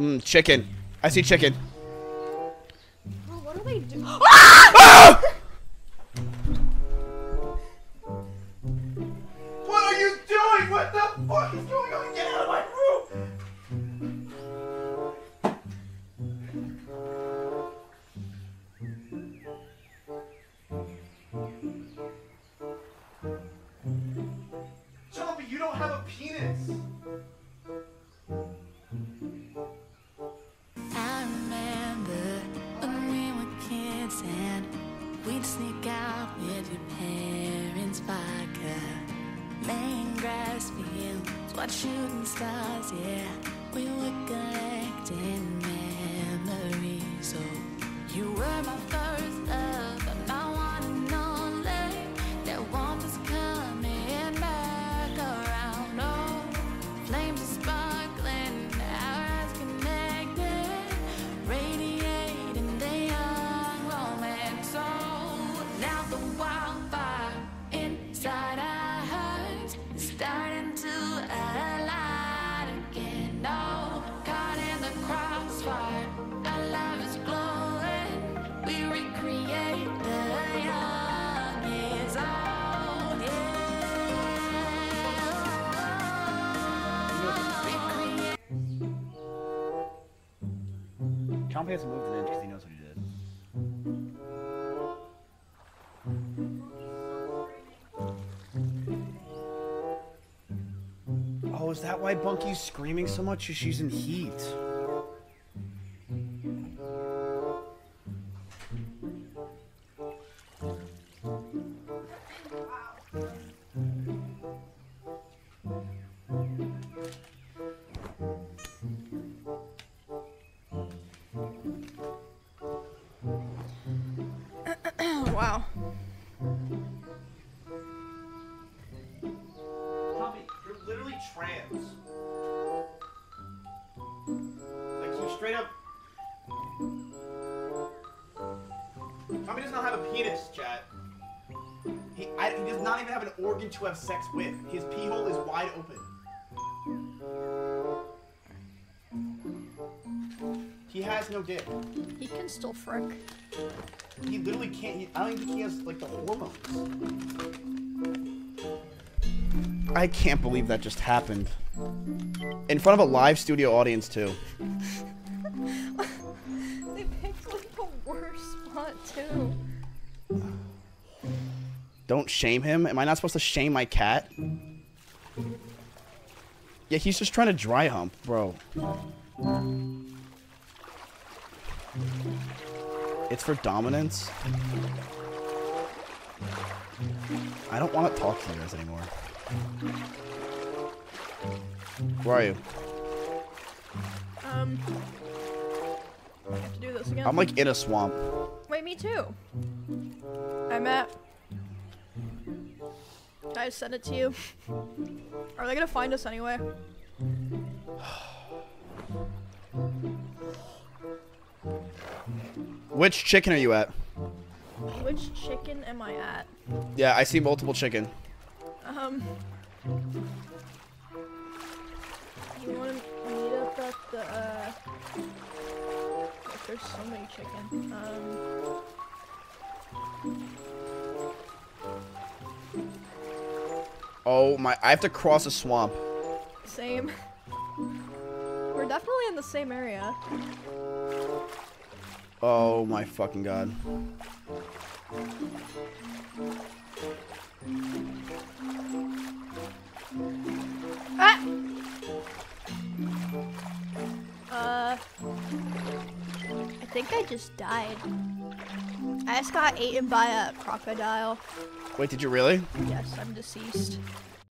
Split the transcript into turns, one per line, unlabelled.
Mm, chicken. I see chicken.
Oh, what are they doing?
What are you doing? What the fuck is going on? Get out of my room! Chumpy, you don't have a penis!
Sneak out with your parents' vodka. Laying grass fields, watch shooting stars, yeah. We were collecting memories. So you were my
Chumpy hasn't moved an inch because he knows what he did. Oh, is that why Bunky's screaming so much? She's in heat.
wow.
Chumpy, you're literally trans. Like, you straight up. Chumpy does not have a penis, chat. He, I, he does not even have an organ to have sex with. His pee hole is wide open. He has no dick.
He can still frick.
He literally can't. He, I don't think he has like the hormones. I can't believe that just happened. In front of a live studio audience too.
They picked like the worst spot too.
Don't shame him. Am I not supposed to shame my cat? Yeah, he's just trying to dry hump, bro. It's for dominance. I don't want to talk to you guys anymore. Where are you?
Um. I have to do this again.
I'm like in a swamp.
Wait, me too. I'm at. I send it to you? Are they gonna find us anyway?
Which chicken are you at?
Which chicken am I at?
Yeah, I see multiple chicken.
Um. You want to meet up at the? Uh, like, there's so many chicken. Um.
Oh my, I have to cross a swamp.
Same. We're definitely in the same area.
Oh my fucking god.
Ah! Uh, I think I just died. I just got eaten by a crocodile.
Wait, did you really?
Yes, I'm deceased.